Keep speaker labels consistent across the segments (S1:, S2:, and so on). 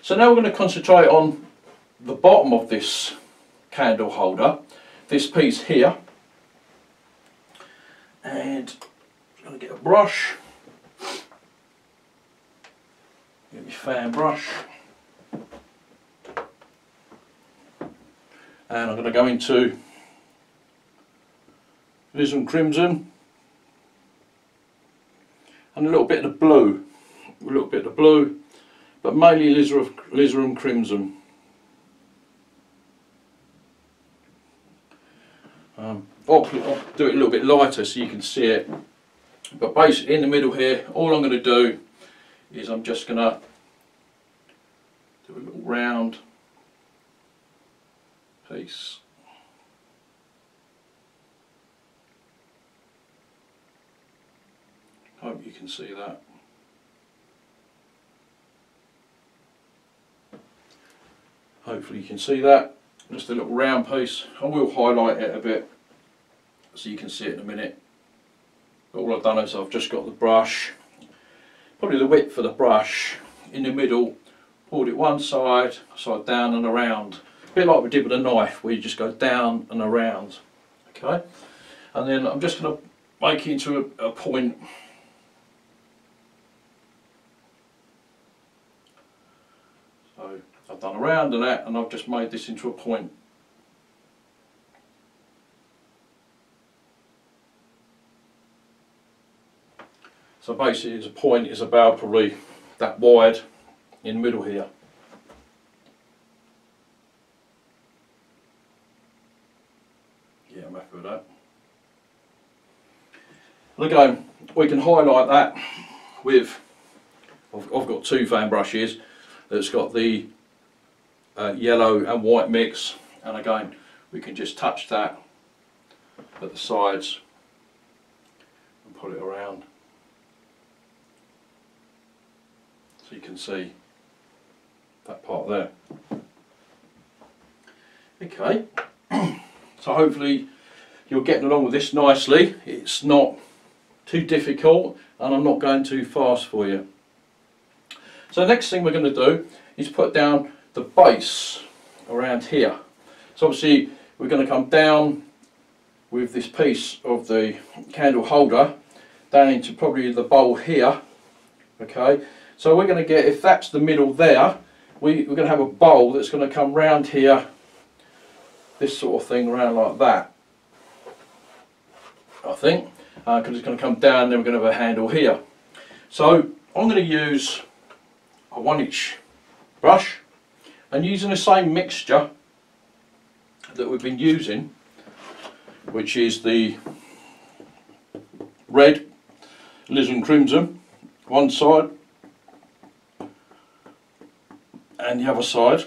S1: So now we're going to concentrate on the bottom of this candle holder, this piece here. And I'm going to get a brush, get my fan brush. And I'm going to go into Alizarin Crimson and a little bit of the blue, a little bit of the blue, but mainly Alizarin Crimson. Um, I'll, I'll do it a little bit lighter so you can see it. But basically in the middle here, all I'm going to do is I'm just going to do a little round piece. Hope you can see that. Hopefully you can see that. Just a little round piece. I will highlight it a bit so you can see it in a minute. But all I've done is I've just got the brush, probably the width for the brush in the middle, pulled it one side, side down and around. A bit like we did with a knife where you just go down and around. Okay, and then I'm just going to make it into a, a point I've done around and that and I've just made this into a point. So basically the point is about probably that wide in the middle here. Yeah, I'm happy with that. And again, we can highlight that with, I've, I've got two fan brushes that's got the uh, yellow and white mix. And again we can just touch that at the sides and pull it around. So you can see that part there. Okay. So hopefully you're getting along with this nicely. It's not too difficult and I'm not going too fast for you. So the next thing we're going to do is put down the base around here. So obviously we're going to come down with this piece of the candle holder down into probably the bowl here okay so we're going to get if that's the middle there we, we're going to have a bowl that's going to come round here this sort of thing around like that I think because uh, it's going to come down then we're going to have a handle here so I'm going to use a one inch brush and using the same mixture that we've been using which is the red alizarin crimson one side and the other side.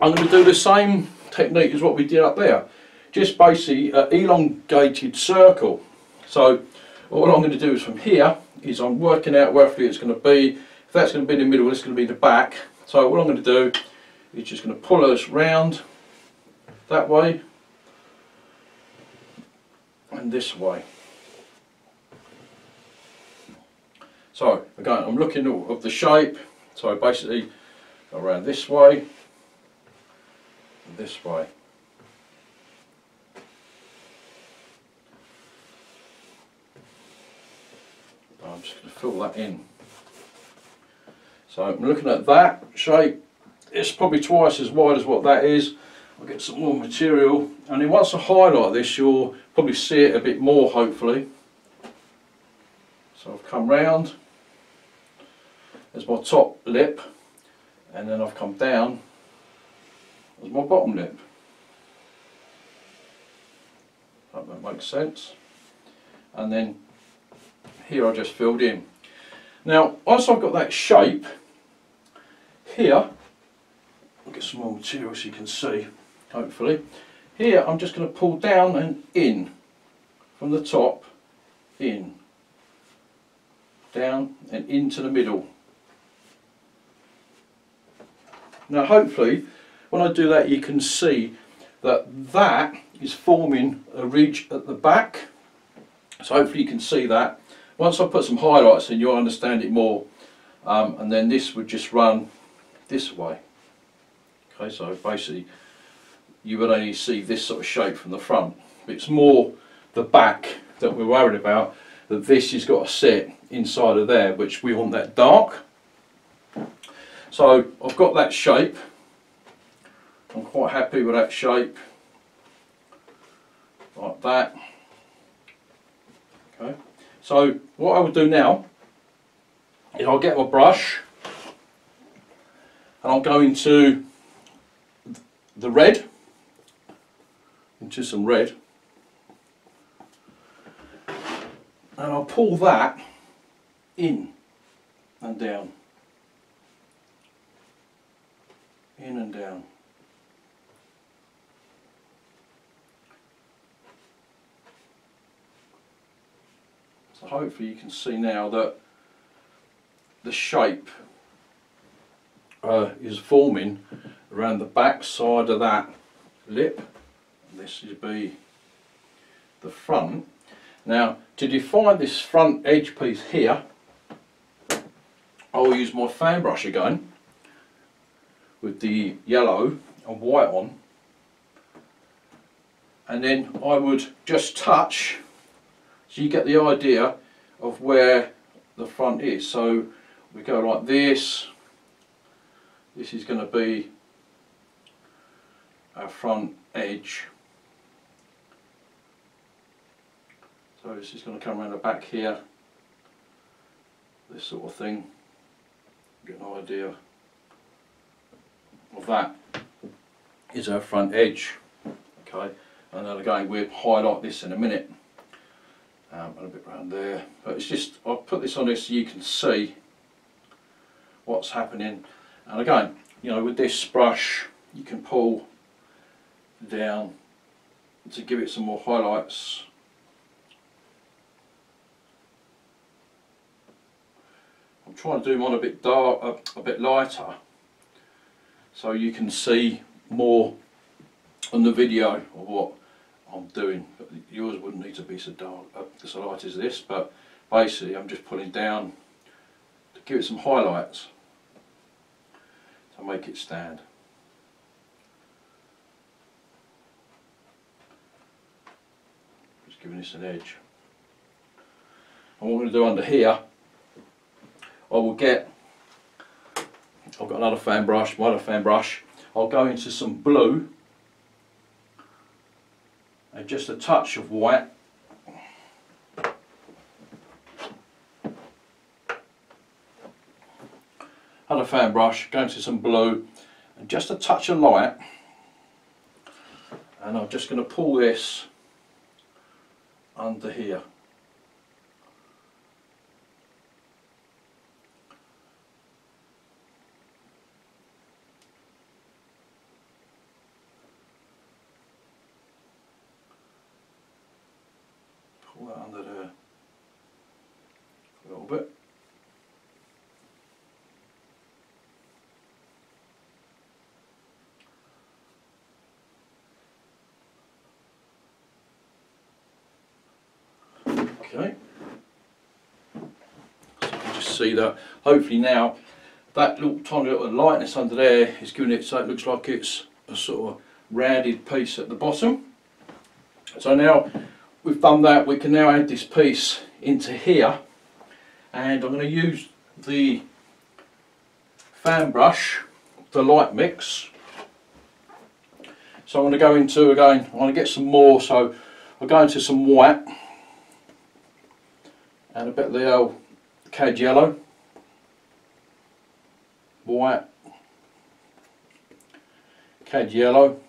S1: I'm going to do the same technique as what we did up there. Just basically an elongated circle. So what I'm going to do is from here is I'm working out where it's going to be. If that's going to be in the middle it's going to be the back. So what I'm going to do it's just going to pull us round that way and this way. So again I'm looking at the shape so basically around this way this way. I'm just going to fill that in. So I'm looking at that shape it's probably twice as wide as what that is. I'll get some more material and then once I highlight this you'll probably see it a bit more hopefully. So I've come round, there's my top lip and then I've come down, there's my bottom lip. Hope that makes sense. And then here I just filled in. Now once I've got that shape, here get some more material so you can see, hopefully. Here I'm just going to pull down and in, from the top, in, down and into the middle. Now hopefully when I do that you can see that that is forming a ridge at the back. So hopefully you can see that. Once I put some highlights in you'll understand it more um, and then this would just run this way. Okay, so basically you would only see this sort of shape from the front. It's more the back that we're worried about, that this has got to sit inside of there, which we want that dark. So I've got that shape. I'm quite happy with that shape. Like that. Okay. So what I will do now is I'll get my brush and I'll go into the red, into some red, and I'll pull that in and down, in and down. So hopefully you can see now that the shape uh, is forming around the back side of that lip. This is be the front. Now to define this front edge piece here, I will use my fan brush again with the yellow and white on and then I would just touch so you get the idea of where the front is. So we go like this, this is going to be our front edge. So this is going to come around the back here, this sort of thing, get an idea of that. Is our front edge. Okay, and then again we'll highlight this in a minute. Um, and a bit around there. But it's just I'll put this on this so you can see what's happening. And again you know with this brush you can pull down to give it some more highlights I'm trying to do mine a bit dark, a, a bit lighter so you can see more on the video of what I'm doing. But yours wouldn't need to be so dark, uh, so light as this, but basically I'm just pulling down to give it some highlights to make it stand. Giving this an edge. And what I'm going to do under here, I will get I've got another fan brush, my other fan brush. I'll go into some blue and just a touch of white. Another fan brush, go into some blue and just a touch of light and I'm just going to pull this under here. Okay. So you can just see that. Hopefully now that little tiny little lightness under there is giving it so it looks like it's a sort of rounded piece at the bottom. So now we've done that we can now add this piece into here and I'm going to use the fan brush, the light mix. So I'm going to go into again, I want to get some more so I'll go into some white and a bit of the old cad yellow, white, cad yellow,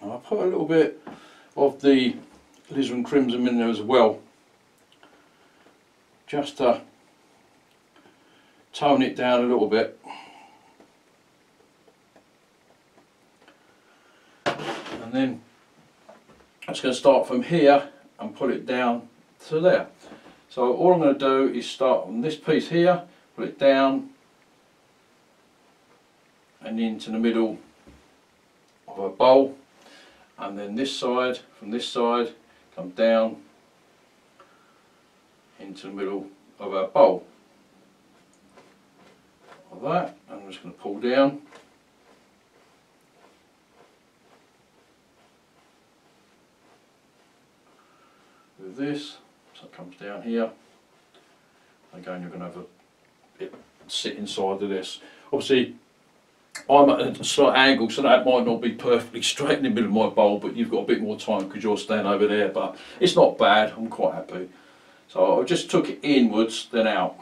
S1: I put a little bit of the Alizarin Crimson in there as well just to tone it down a little bit. And then I'm just going to start from here and pull it down to there. So all I'm going to do is start on this piece here, pull it down and into the middle of a bowl and then this side, from this side, come down into the middle of our bowl. Like that, I'm just going to pull down. This, so it comes down here. Again, you're going to have a, it sit inside of this. Obviously, I'm at a slight angle, so that might not be perfectly straight in the middle of my bowl, but you've got a bit more time because you're staying over there. But it's not bad. I'm quite happy. So I just took it inwards, then out.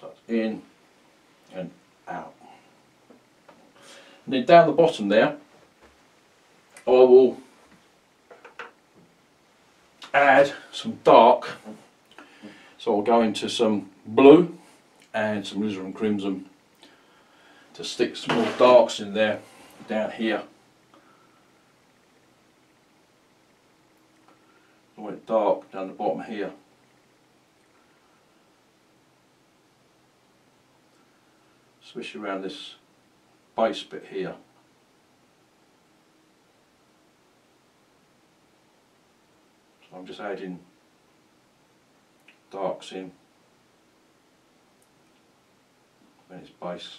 S1: So it's in and out. And then down the bottom there, I will add some dark. So I'll go into some blue and some alizarin crimson to stick some more darks in there down here. I went dark down the bottom here. Swish around this base bit here. I'm just adding darks in when it's base.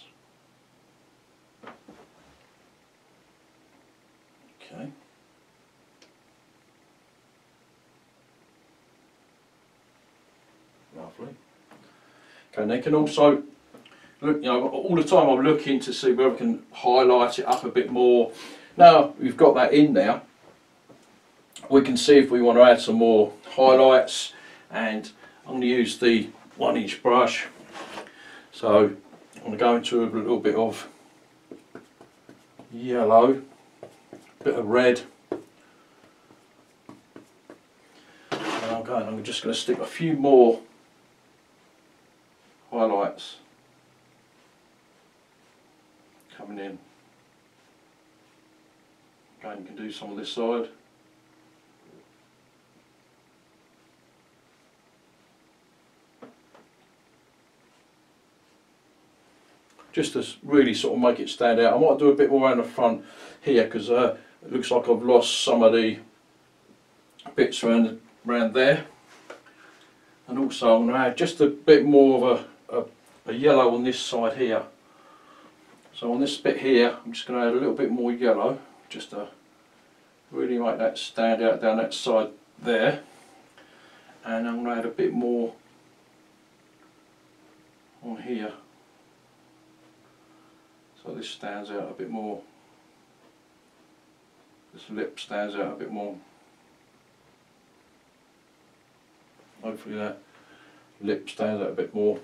S1: Okay. Lovely. Okay, and they can also look, you know, all the time I'm looking to see whether we can highlight it up a bit more. Now we've got that in there, we can see if we want to add some more highlights and I'm going to use the one inch brush. So I'm going to go into a little bit of yellow, a bit of red. And I'm going, I'm just going to stick a few more highlights coming in. Again, you can do some on this side. Just to really sort of make it stand out. I might do a bit more around the front here because uh, it looks like I've lost some of the bits around, around there. And also I'm going to add just a bit more of a, a, a yellow on this side here. So on this bit here I'm just going to add a little bit more yellow just to really make that stand out down that side there. And I'm going to add a bit more on here this stands out a bit more this lip stands out a bit more hopefully that lip stands out a bit more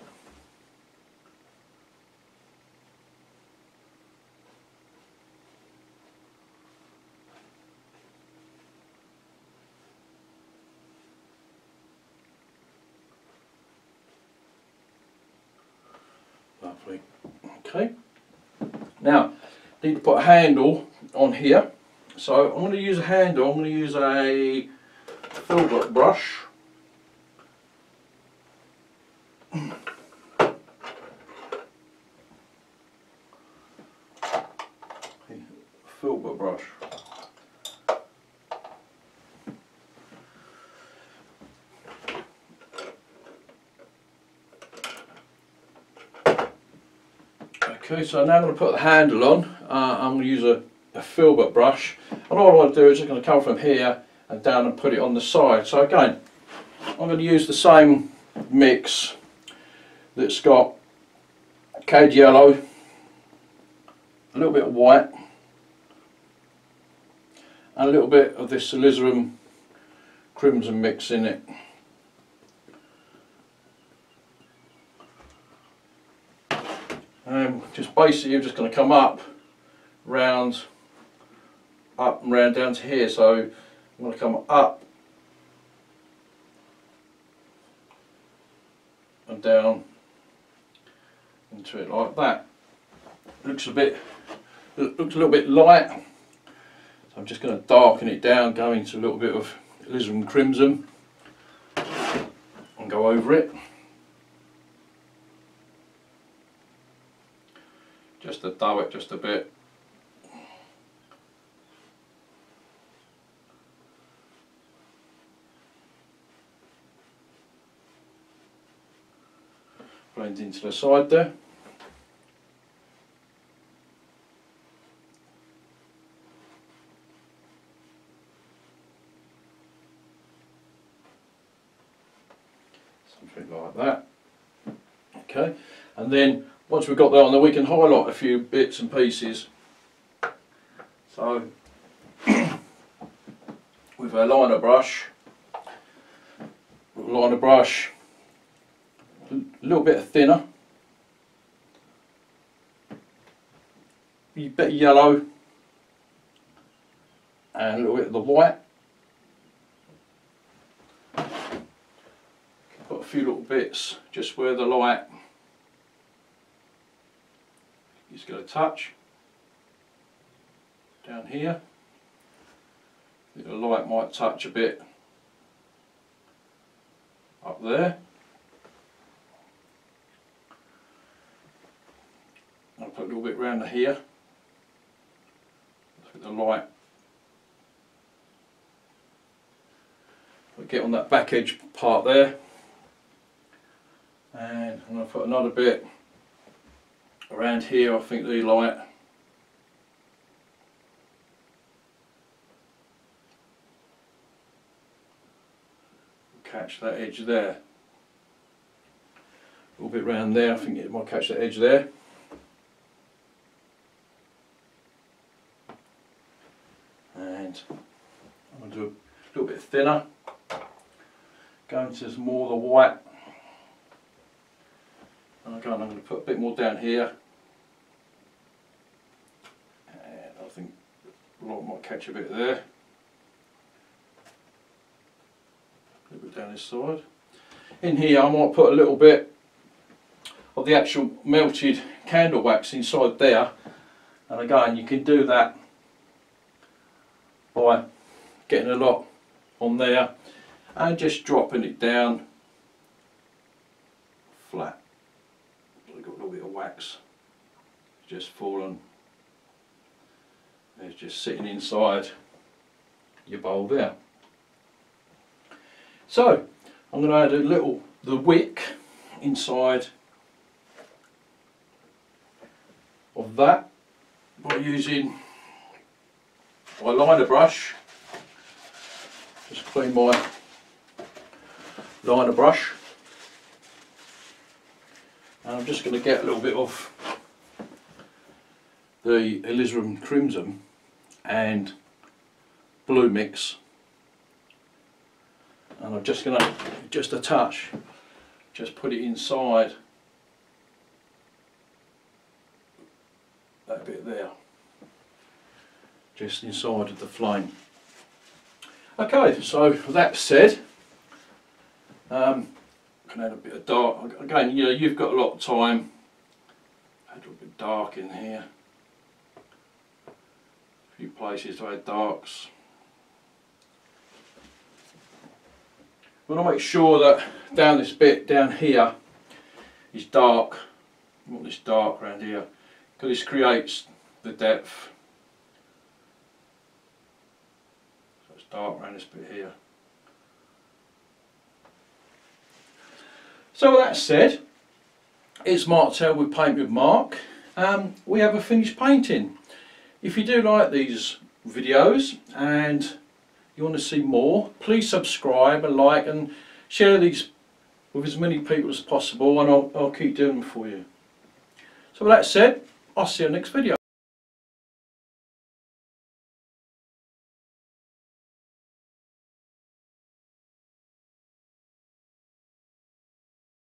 S1: Lovely. Okay. Now, need to put a handle on here. So I'm going to use a handle, I'm going to use a filbert brush. filbert brush. Okay, so now I'm going to put the handle on. Uh, I'm going to use a, a filbert brush. And all I want to do is I'm going to come from here and down and put it on the side. So again, I'm going to use the same mix that's got cad yellow, a little bit of white, and a little bit of this alizarin crimson mix in it. Um, just basically just going to come up, round, up and round down to here. So I'm going to come up and down into it like that. Looks a bit, looks a little bit light. So I'm just going to darken it down, go into a little bit of alizarin crimson and go over it. just to dough it just a bit. Blend into the side there. Something like that. Okay. And then once we've got that on there, we can highlight a few bits and pieces. So, with a liner brush, liner brush, a little bit thinner, a bit of yellow, and a little bit of the white. Put a few little bits just where the light is going to touch down here. The light might touch a bit up there. I'll put a little bit round here. With the light. We'll get on that back edge part there. And I'm going to put another bit around here I think the light catch that edge there. A little bit round there, I think it might catch that edge there. And I'm to do a little bit thinner. Going to some more of the white. And again, I'm going to put a bit more down here. And I think the light might catch a bit there. A little bit down this side. In here I might put a little bit of the actual melted candle wax inside there and again you can do that by getting a lot on there and just dropping it down flat. So got a little bit of wax just fallen. It's just sitting inside your bowl there. So I'm going to add a little the wick inside of that by using my liner brush. Just clean my liner brush. And I'm just going to get a little bit of the alizarin crimson and blue mix. And I'm just going to just a touch just put it inside that bit there just inside of the flame. Okay so that said um, can add a bit of dark again you know you've got a lot of time. Add a little bit dark in here few places to add darks We want to make sure that down this bit down here is dark. We want this dark around here because this creates the depth. So it's dark around this bit here. So with that said, it's Martel with Paint with Mark. Um, we have a finished painting. If you do like these videos and you want to see more, please subscribe and like and share these with as many people as possible and I'll, I'll keep doing them for you. So with that said, I'll see you next video.